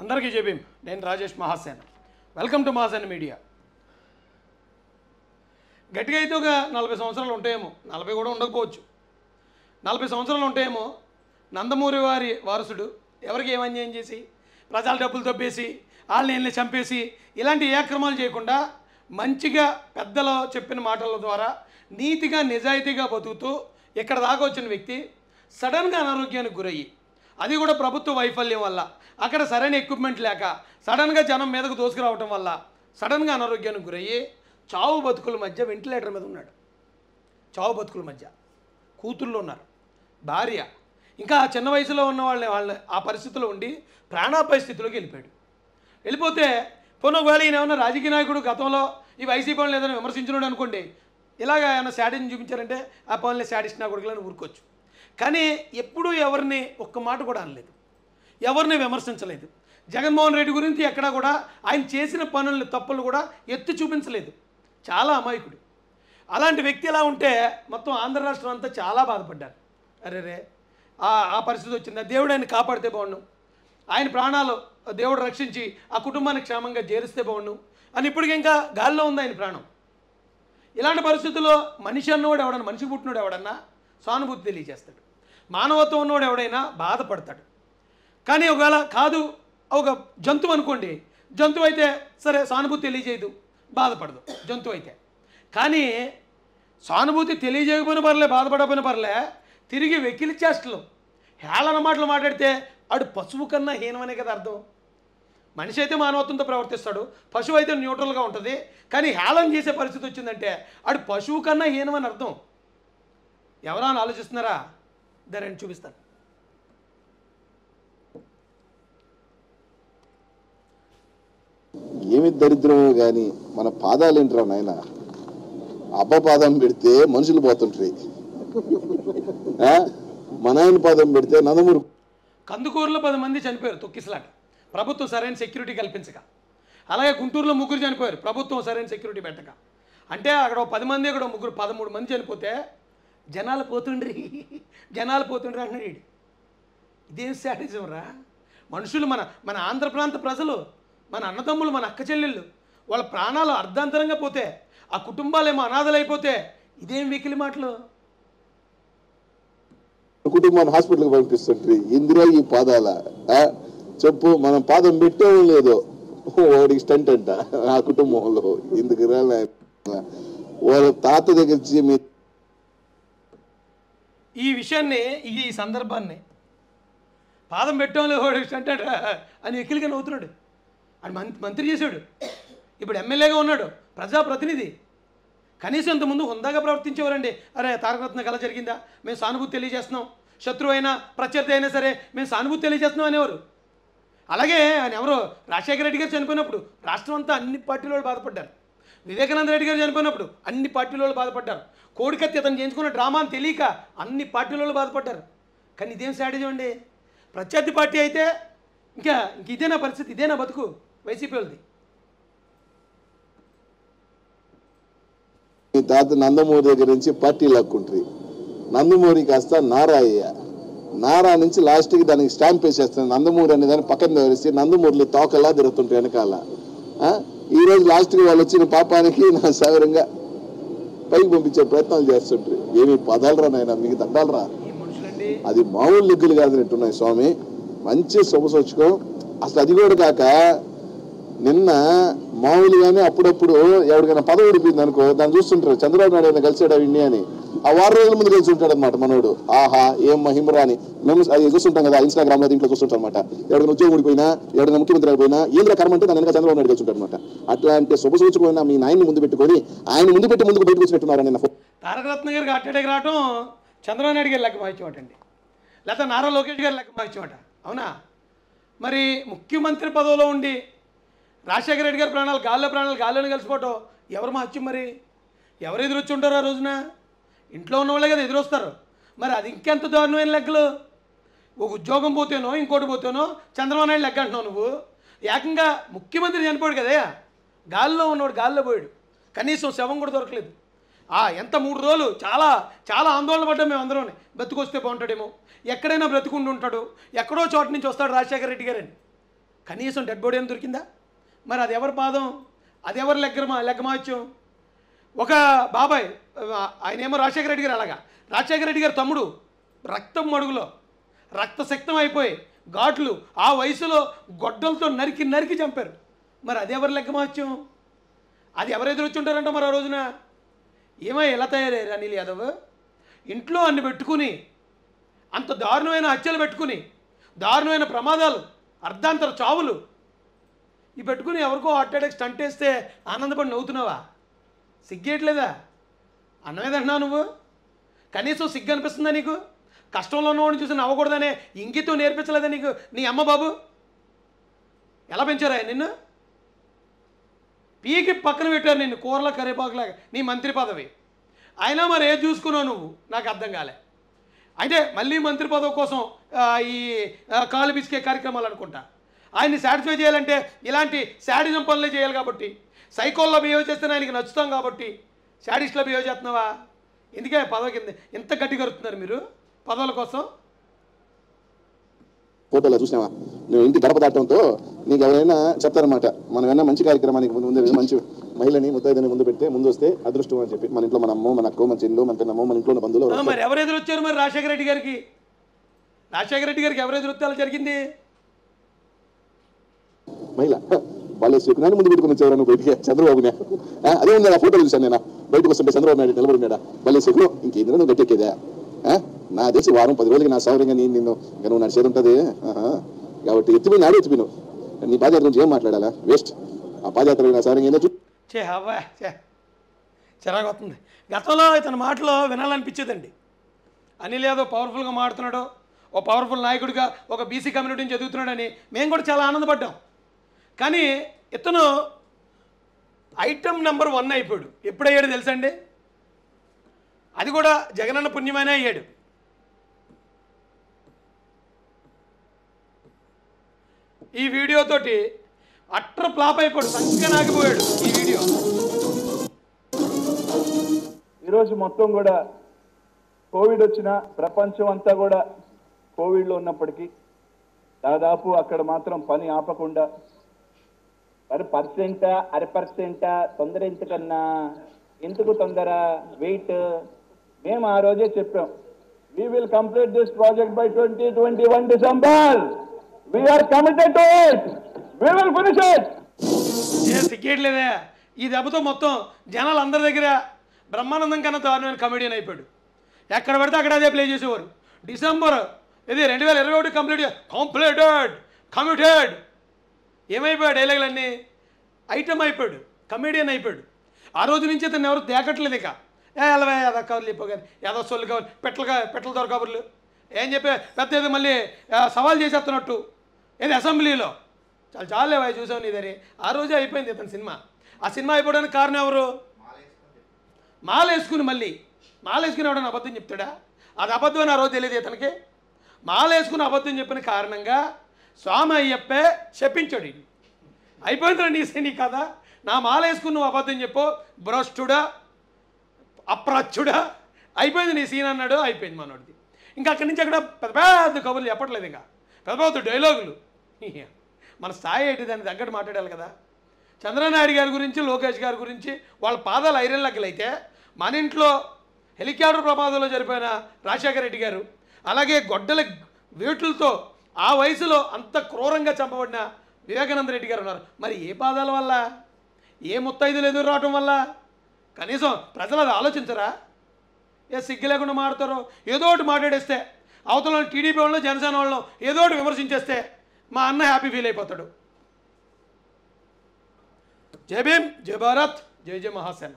అందరికీ చెప్పాం నేను Rajesh Mahasen. Welcome to Mahasen media గట్టిగా అయితే ఒక నలభై సంవత్సరాలు ఉంటాయేమో నలభై కూడా ఉండకపోవచ్చు. నలభై సంవత్సరాలు ఉంటాయేమో నందమూరి వారి వారసుడు ఎవరికి ఏం అన్యాయం చేసి ప్రజల డబ్బులు తప్పేసి వాళ్ళని వీళ్ళని చంపేసి ఇలాంటి ఏ అక్రమాలు చేయకుండా మంచిగా పెద్దల చెప్పిన మాటల ద్వారా నీతిగా నిజాయితీగా బతుకుతూ ఇక్కడ దాకా వచ్చిన వ్యక్తి సడన్గా అనారోగ్యానికి గురయ్యి అది కూడా ప్రభుత్వ వైఫల్యం వల్ల. అక్కడ సరైన ఎక్విప్మెంట్ లేక సడన్గా జనం మీదకు దోసుకురావటం వల్ల సడన్గా అనారోగ్యానికి గురయ్యి చావు బతుకుల మధ్య వెంటిలేటర్ మీద ఉన్నాడు. చావు బతుకుల మధ్య. కూతుళ్ళు ఉన్నారు భార్య. ఇంకా ఆ చిన్న వయసులో ఉన్న వాళ్ళని వాళ్ళ ఆ పరిస్థితిలో ఉండి ప్రాణాపాయ స్థితిలోకి వెళ్ళిపోయాడు. వెళ్ళిపోతే పోనీ ఒకవేళ ఈయన ఏమన్నా రాజకీయ నాయకుడు గతంలో ఈ వైసీపీ వాళ్ళని ఏదైనా విమర్శించినాడు అనుకోండి ఇలాగ ఏమైనా శాడీని చూపించారంటే ఆ పనులు శాడిస్ట్ నా కొడుకులని ఊరుకోవచ్చు. కానీ ఎప్పుడూ ఎవరిని ఒక్క మాట కూడా అనలేదు. ఎవరిని విమర్శించలేదు. జగన్మోహన్ రెడ్డి గురించి ఎక్కడా కూడా ఆయన చేసిన పనులను తప్పులు కూడా ఎత్తి చూపించలేదు. చాలా అమాయకుడు. అలాంటి వ్యక్తి ఎలా ఉంటే మొత్తం ఆంధ్ర రాష్ట్రం అంతా చాలా బాధపడ్డారు. అరే రే ఆ పరిస్థితి వచ్చింది? దేవుడు ఆయన కాపాడితే బాగుండు. ఆయన ప్రాణాలు దేవుడు రక్షించి ఆ కుటుంబాన్ని క్షేమంగా చేరిస్తే బాగుండు అని ఇప్పటికి ఇంకా గాల్లో ఉంది ఆయన ప్రాణం. ఇలాంటి పరిస్థితుల్లో మనిషి అన్నవాడు ఎవడన్నా మనిషి పుట్టినోడు ఎవడన్నా సానుభూతి తెలియజేస్తాడు. మానవత్వం ఉన్నోడు ఎవడైనా బాధపడతాడు. కానీ ఒకవేళ కాదు ఒక జంతువు అనుకోండి జంతువు అయితే సరే సానుభూతి తెలియజేయదు బాధపడదు జంతువు అయితే. కానీ సానుభూతి తెలియజేయకపోయిన పర్లే బాధపడకపోయిన పర్లే తిరిగి వెకిలి చేష్టలు హేళన మాటలు మాట్లాడితే ఆడు పశువు కన్నా హీనమనే కదా అర్థం. మనిషి అయితే మానవత్వంతో ప్రవర్తిస్తాడు పశువు అయితే న్యూట్రల్గా ఉంటుంది కానీ హేళన చేసే పరిస్థితి వచ్చిందంటే ఆడు పశువు కన్నా హీనమని అర్థం. ఎవరైనా ఆలోచిస్తున్నారా? దాన్ని చూపిస్తాను. ఏమి దరిద్రమో కానీ మన పాదాలు ఏంట్రా నాయన? అబ్బ పాదం పెడితే మనుషులు పోతుంటాయి ఆ? మా నాయన పాదం పెడితే నందమూరు కందుకూరులో పది మంది చనిపోయారు తొక్కిసలాట. ప్రభుత్వం సరైన సెక్యూరిటీ కల్పించక. అలాగే గుంటూరులో ముగ్గురు చనిపోయారు. ప్రభుత్వం సరైన సెక్యూరిటీ పెట్టక. అంటే అక్కడ పది మంది ఇక్కడ ఓ ముగ్గురు పదమూడు మంది చనిపోతే జనాలు పోతుండ్రి. జనాలు పోతుండ్రి అంటున్నాడు వీడు. ఇదేం శాడిజం రా. మనుషులు మన మన ఆంధ్ర ప్రాంత ప్రజలు మన అన్నదమ్ములు మన అక్క చెల్లెళ్ళు వాళ్ళ ప్రాణాలు అర్ధాంతరంగా పోతే ఆ కుటుంబాలేమో అనాథలైపోతే ఇదేం వెకిలి మాటలు? కుటుంబాన్ని హాస్పిటల్కి పంపిస్తుంటారు ఇందిరా ఈ పాదాల చెప్పు మనం పాదం పెట్టేమో లేదో. వాడికి స్టంట్ అంట. ఆ కుటుంబంలో. ఇందుకు రాలే వాళ్ళ తాత దగ్గర మీ ఈ విషయాన్ని ఈ సందర్భాన్ని. పాదం పెట్టడంలో అంటాడు. అని ఎక్కిలిగా నవ్వుతున్నాడు. అని మంత్రి మంత్రి చేశాడు. ఇప్పుడు ఎమ్మెల్యేగా ఉన్నాడు. ప్రజాప్రతినిధి. కనీసం ఇంతకుముందు హుందాగా ప్రవర్తించేవారండి. అరే తారకరత్న కళ జరిగిందా? మేము సానుభూతి తెలియజేస్తున్నాం. శత్రువు అయినా ప్రత్యర్థి అయినా సరే మేము సానుభూతి తెలియజేస్తున్నాం అనేవారు. అలాగే ఆయన ఎవరో? రాజశేఖర రెడ్డి గారు చనిపోయినప్పుడు రాష్ట్రం అంతా అన్ని పార్టీలు బాధపడ్డారు. వివేకానంద రెడ్డి గారు చనిపోయినప్పుడు అన్ని పార్టీల వాళ్ళు బాధపడ్డారు. కోడికత్తి అతను చేయించుకున్న డ్రామా అని తెలియక అన్ని పార్టీల వాళ్ళు బాధపడ్డారు. కానీ ఇదేం స్ట్రాటజీ అండి? ప్రత్యర్థి పార్టీ అయితే ఇంకా ఇంక ఇదేనా పరిస్థితి ఇదేనా బతుకు వైసీపీ వాళ్ళది. తాత నందమూరి దగ్గర నుంచి పార్టీ లాక్కుంటారు నందమూరి కాస్త నారాయ్య నారా నుంచి లాస్ట్కి దానికి స్టాంప్ వేసేస్తాను నందమూరి అనే దాన్ని పక్కన వేసి నందమూరిలో తోకలా తిరుగుతుంటాయి వెనకాల. ఆ? ఈ రోజు లాస్ట్కి వాళ్ళు వచ్చిన పాపానికి నా సౌరంగా పైకి పంపించే ప్రయత్నాలు చేస్తుంటారు ఏమి పదాలరా నాయన మీకు దండాలరా అది మామూలు లిగ్గులు కాదన్నట్టున్నాయి స్వామి. మంచి శుభసూచకం అసలు అది కూడా కాక నిన్న మామూలుగానే అప్పుడప్పుడు ఎవరికైనా పదవి విడిపోయింది అనుకో దాన్ని చూస్తుంటారు. చంద్రబాబు నాయుడు ఏమైనా కలిసాడు అవిన్ని అని. ఆ వారం రోజుల ముందు కలిసి ఉంటాడు అనమాట మనోడు. ఆహా ఏం మహిమరా అని మేము అది చూస్తుంటాం కదా ఇన్స్టాగ్రామ్లో దీంట్లో చూస్తుంటాం అనమాట ఎవరైనా ఉద్యోగం ఊడిపోయినా ఎవరైనా ముఖ్యమంత్రి అయిపోయినా ఏంద్ర కర్మ అంటే దాని వెనక చంద్రబాబు నాయుడు కలిసి ఉంటాడు అనమాట అట్లాంటి శుభసూచకమైన మీ నాయన్ని ముందు పెట్టుకొని ఆయన ముందు పెట్టి ముందుకు బయటకు వచ్చినట్టున్నారు నిన్న తారకరత్న గారికి అట్టడికి రావటం చంద్రబాబు నాయుడు గారి లెక్క మార్చేవాట అండి. లేకపోతే నారా లోకేష్ గారి లెక్క మార్చేవాట అవునా? మరి ముఖ్యమంత్రి పదవిలో ఉండి రాజశేఖర రెడ్డి గారి ప్రాణాలు గాల్లో ప్రాణాలు గాల్లోనే కలిసిపోవటం. ఎవరు మహత్యం మరి? ఎవరు ఎదురొచ్చి ఉంటారు ఆ రోజున? ఇంట్లో ఉన్న వాళ్ళే కదా ఎదురొస్తారు. మరి అది ఇంకెంత దారుణమైన లెక్కలు? ఒక ఉద్యోగం పోతేనో ఇంకోటి పోతేనో చంద్రబాబు నాయుడు లెక్క అంటున్నావు నువ్వు. ఏకంగా ముఖ్యమంత్రి చనిపోయాడు కదా. గాల్లో ఉన్నవాడు గాల్లో పోయాడు. కనీసం శవం కూడా దొరకలేదు. ఆ ఎంత మూడు రోజులు చాలా చాలా ఆందోళన పడ్డాం మేము అందరం. బతుకొస్తే బాగుంటాడేమో. ఎక్కడైనా బ్రతుకుండి ఉంటాడు ఎక్కడో చోట నుంచి వస్తాడు రాజశేఖర రెడ్డి గారని. కనీసం డెడ్ బాడీ అని దొరికిందా? మరి అది ఎవరి పాదం? అది ఎవరి లెగ్గరమా? లెగ్గమాచ్యం ఒక బాబాయ్ ఆయనేమో రాజశేఖర రెడ్డి గారు అలాగా. రాజశేఖర రెడ్డి గారు తమ్ముడు రక్తం మడుగులో. రక్తశక్తం అయిపోయి ఘాట్లు ఆ వయసులో గొడ్డలతో నరికి నరికి చంపారు. మరి అది ఎవరి లెగ్గమాచ్యం అది ఎవరు ఎదురొచ్చి ఉంటారంట మరి ఆ రోజున? ఏమో ఎలా తయారయ్యారు అనిల్ యాదవ్? ఇంట్లో అన్ని పెట్టుకుని అంత దారుణమైన హత్యలు పెట్టుకుని దారుణమైన ప్రమాదాలు అర్ధాంతర చావులు ఇవి పెట్టుకుని ఎవరికో హార్ట్ అటాక్ స్టంట్ వేస్తే ఆనందపడి నవ్వుతున్నావా? సిగ్గేయట్లేదా? అన్నమే తింటున్నావు నువ్వు? కనీసం సిగ్గు అనిపిస్తుందా నీకు? కష్టంలో ఉన్నవాడిని చూసి నవ్వకూడదనే ఇంగితం నేర్పించలేదా నీకు? నీ అమ్మ బాబు? ఎలా పెంచారా నిన్ను? పీకి పక్కన పెట్టారు నిన్ను కూరల కరివేపాకులాగా. నీ మంత్రి పదవి. అయినా మరి ఏది చూసుకున్నావు నువ్వు? నాకు అర్థం కాలే. అయితే మళ్ళీ మంత్రి పదవి కోసం ఈ కాలు పిసికే కార్యక్రమాలు అనుకుంటా. ఆయన్ని సాటిస్ఫై చేయాలంటే ఇలాంటి శాడిజం పనులే చేయాలి కాబట్టి. సైకోల్లో బిహేవ్ చేస్తే ఆయనకి నచ్చుతాం కాబట్టి. శాడిస్ట్లో బిహేవ్ చేస్తున్నావా? ఎందుకే పదవి కింద ఎంత గట్టి కరుతున్నారు మీరు? పదవుల కోసం? ఫోటోలో చూసినావా? నువ్వు ఇంటి గడప దాటంతో నీకు ఎవరైనా చెప్తారన్నమాట. మనం ఏమైనా మంచి కార్యక్రమానికి ముందు ముందు మంచి మహిళని ముత్తైదని ముందు పెడితే ముందు వస్తే అదృష్టం అని చెప్పి. మన ఇంట్లో మన అమ్మ మన అక్క మన చెల్లు మన పిన్నమ్మ మన ఇంట్లో బంధువులు మరి ఎవరు ఎదురొచ్చారు మరి రాజశేఖర రెడ్డి గారికి? రాజశేఖర రెడ్డి గారికి ఎవరు ఎదురొస్తే అలా జరిగింది? మహిళ. వాళ్ళే చెప్పినాను ముందు పెట్టుకుని వచ్చేవారు బయటికి చంద్రబాబునే. అదే ఉంది ఆ ఫోటో చూశాను నేను. బయటకు వస్తుంటే చంద్రబాబు నాయుడు నిలబడి ఉన్నాడా? వాళ్ళే చెప్పు ఇంకేంద్ర నువ్వు గట్టెక్కేదా? నా తెలిసి వారం పది రోజులకి నా సౌరంగా నేను నిన్ను ఇంకా నువ్వు నడిచేది ఉంటుంది. కాబట్టి ఎత్తిపోయి నాడు ఎత్తిపోయిను నీ పాదయాత్ర గురించి ఏం మాట్లాడాలా? వేస్ట్. ఆ పాదయాత్ర నా సౌరంగా ఏందో చూ చే అవ్వా చే చిరాకు వస్తుంది. గతంలో ఇతని మాటలు వినాలనిపించేదండి. అనిల్ యాదవ్ పవర్ఫుల్గా మాడుతున్నాడు. ఓ పవర్ఫుల్ నాయకుడిగా ఒక బీసీ కమ్యూనిటీ నుంచి మేము కూడా చాలా ఆనందపడ్డాం. కానీ ఇతను ఐటమ్ నెంబర్ వన్ అయిపోయాడు. ఎప్పుడయ్యాడు తెలుసండి? అది కూడా జగనన్న పుణ్యమైనా అయ్యాడు. ఈ వీడియోతోటి అట్ర ఫ్లాప్ అయిపోయాడు సంఖ్య నాగిపోయాడు ఈ వీడియో. ఈరోజు మొత్తం కూడా కోవిడ్ వచ్చిన ప్రపంచం అంతా కూడా కోవిడ్లో ఉన్నప్పటికీ దాదాపు అక్కడ మాత్రం పని ఆపకుండా మరి పర్సెంటా అర పర్సెంటా తొందర ఎందుకన్నా? ఎందుకు తొందర? వెయిట్ మేము ఆ రోజే చెప్పాం. We will complete this project by twenty twenty one December we are committed to it we will finish it ఏ సిగ్గేయట్లేదే ఈ దెబ్బతో మొత్తం జనాలు అందరి దగ్గర బ్రహ్మానందం కన్నా దారుణమైన కమెడియన్ అయిపోయాడు. ఎక్కడ పడితే అక్కడ అదే ప్లే చేసేవారు. డిసెంబర్ ఇది రెండు వేల ఇరవై ఒకటి కంప్లీట్ కంప్లీటెడ్ కమిటెడ్ ఏమైపోయాడు డైలాగులన్నీ? ఐటమ్ అయిపోయాడు. కమెడియన్ అయిపోయాడు. ఆ రోజు నుంచి అతను ఎవరు దేకట్లేదు ఇక. ఏ ఎలవే ఏదో కవర్లు ఇప్పగాని ఏదో సొల్లు కవర్లు పెట్టలుగా పెట్టల దొర కబుర్లు ఏం చెప్పే పెద్ద ఏదో మళ్ళీ సవాల్ చేసేస్తున్నట్టు. ఏది అసెంబ్లీలో. చాలా చాలే వాయి చూసావు నీ దరి ఆ రోజే అయిపోయింది ఇతని సినిమా. ఆ సినిమా అయిపోవడానికి కారణం ఎవరు? మాల వేసుకుని మళ్ళీ. మాల వేసుకుని ఎవడన్నా అబద్ధం చెప్తాడా? అది అబద్ధం అని ఆ రోజు తెలియదు ఇతనికి. మాల వేసుకుని అబద్ధం చెప్పిన కారణంగా స్వామి అయ్యప్పే శపించాడు అయిపోయిందిరా నీ నీ కదా నా మాల వేసుకుని నువ్వు అబద్ధం చెప్పు. భ్రష్టుడా అప్రాచ్యుడా అయిపోయింది నీ సీన్ అన్నాడు అయిపోయింది మనోడిది. ఇంకా అక్కడి నుంచి అక్కడ పెద్ద పెద్ద కబుర్లు చెప్పట్లేదు ఇంకా. పెద్ద పెద్ద డైలాగులు. మన స్థాయి ఏంటి? దాన్ని తగ్గట్టు మాట్లాడాలి కదా. చంద్రనాయుడు గారి గురించి లోకేష్ గారి గురించి వాళ్ళ పాదాలు ఐరన్ లెక్కలైతే మన ఇంట్లో హెలికాప్టర్ ప్రమాదంలో చనిపోయిన రాజశేఖర రెడ్డి గారు అలాగే గొడ్డల వేటులతో ఆ వయసులో అంత క్రూరంగా చంపబడిన వివేకానంద రెడ్డి గారు ఉన్నారు. మరి ఏ పాదాల వల్ల? ఏ ముత్తైదులు ఎదురు రావటం వల్ల? కనీసం ప్రజలు అది ఆలోచించరా? ఏ సిగ్గు లేకుండా మాడతారో ఏదో ఒకటి మాట్లాడేస్తే అవతల టీడీపీ వాళ్ళు జనసేన వాళ్ళు ఏదో ఒకటి విమర్శించేస్తే మా అన్న హ్యాపీ ఫీల్ అయిపోతాడు. జై భీమ్ జై భారత్ జై జయ మహాసేన.